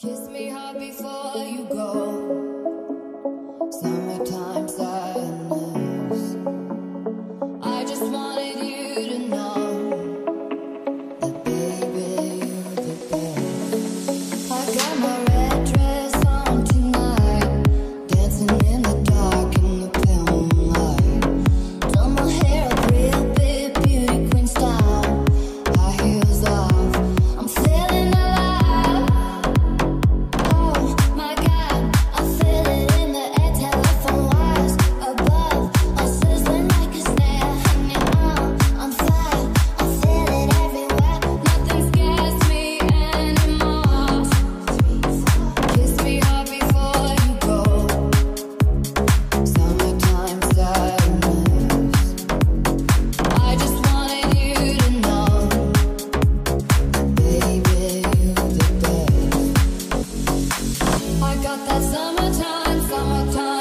Kiss me hard before you go. Summertime summertime, summertime